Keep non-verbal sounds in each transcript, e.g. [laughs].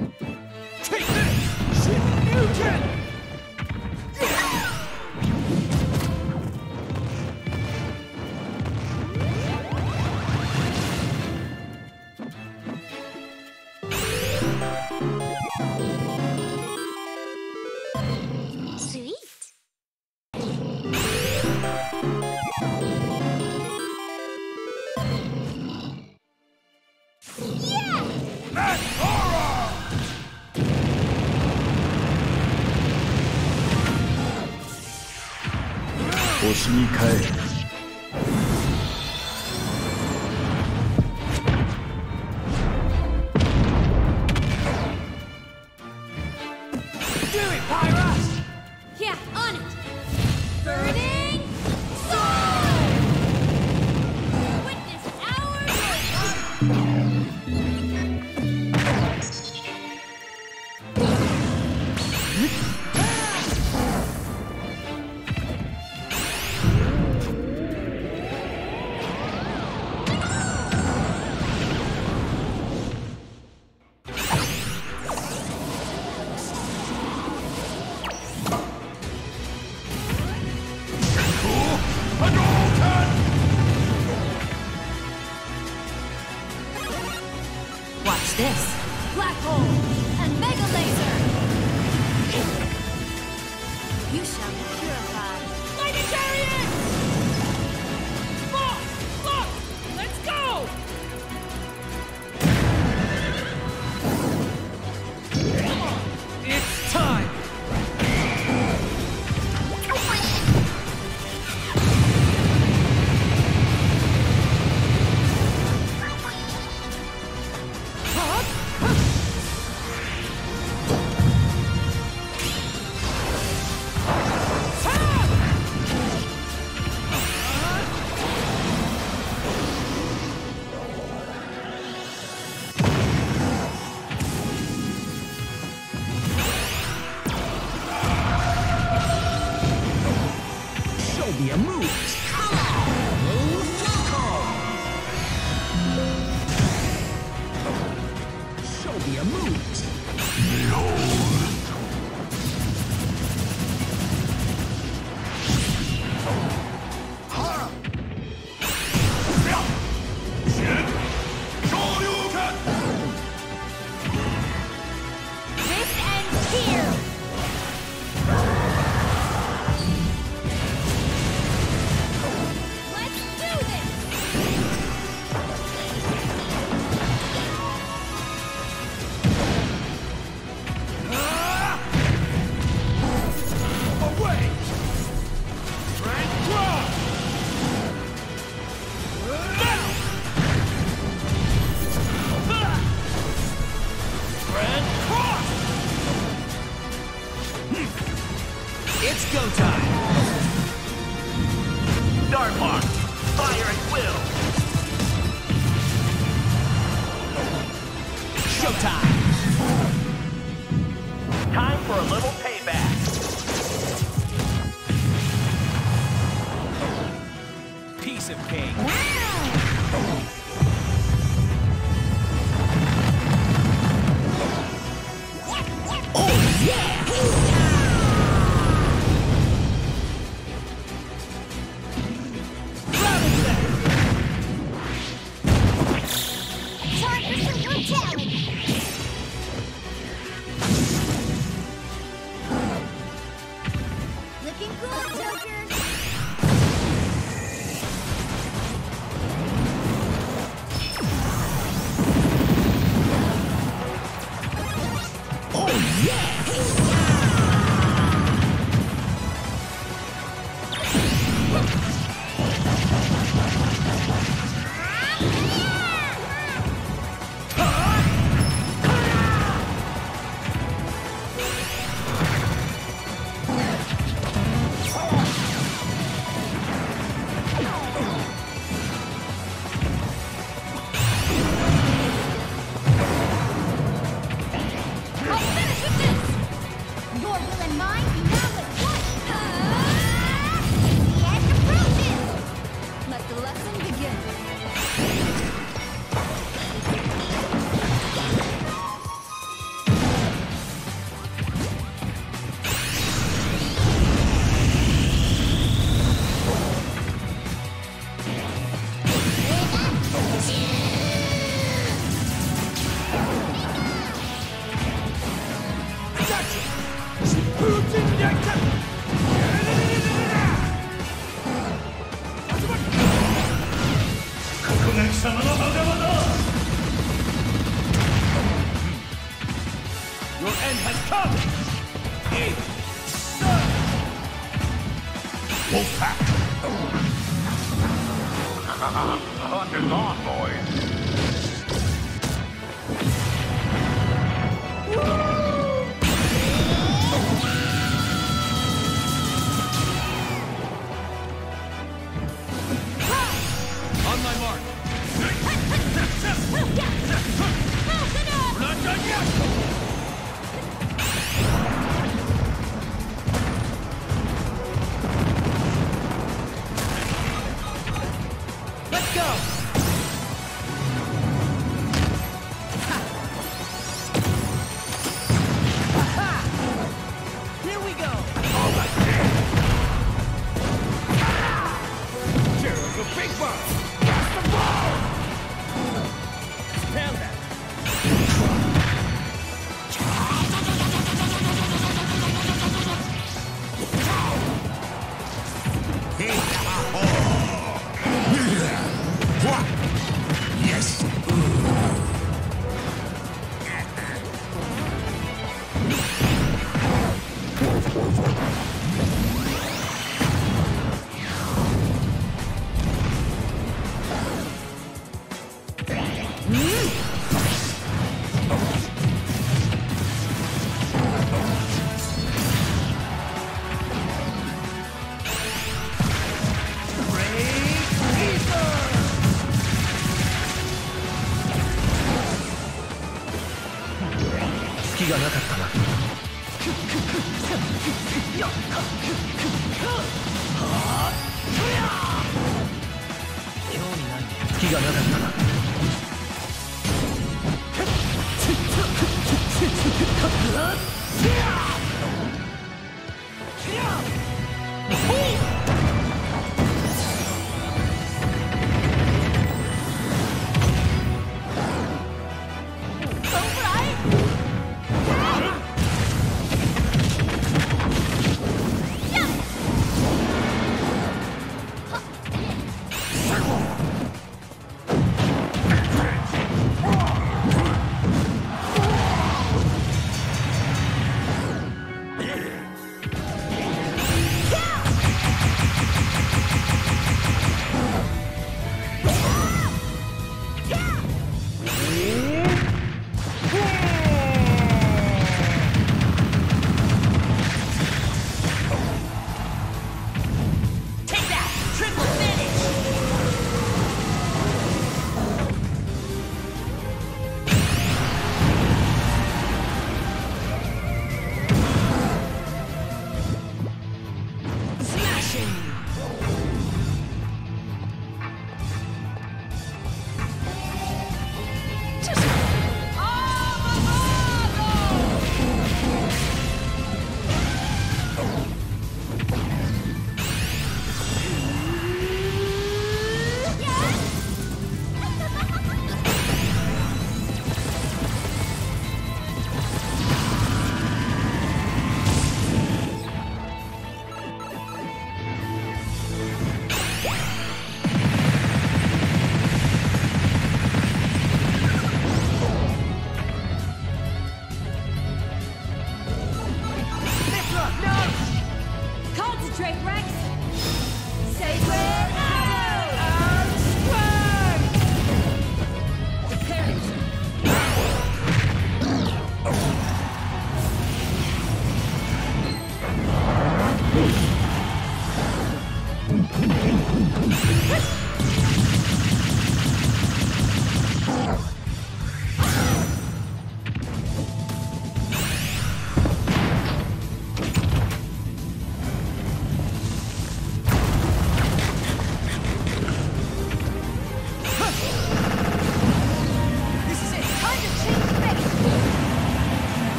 you [laughs] 星に帰る。mafia moves. Behold. It's go time! Darpark, fire at will! Showtime! Time for a little payback! Piece of cake! Wow! 様の袴だ Your end has come! Eat! Wolfpack. [laughs] Hunt is on, boys. がなかったな。隙がなかったな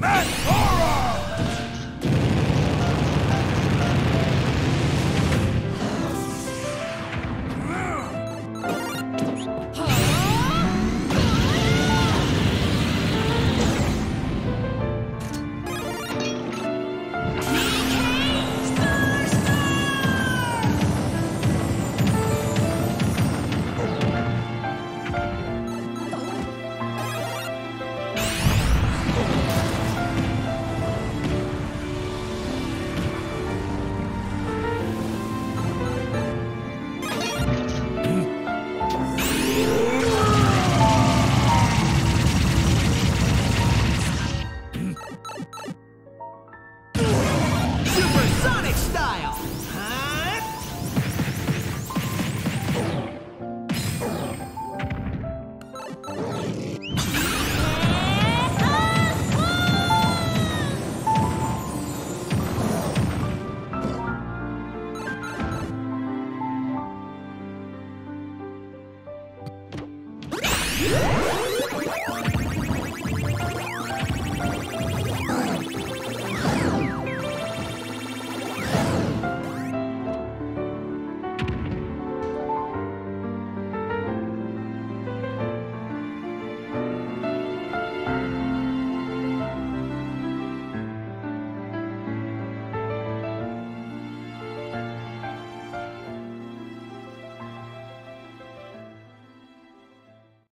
Man!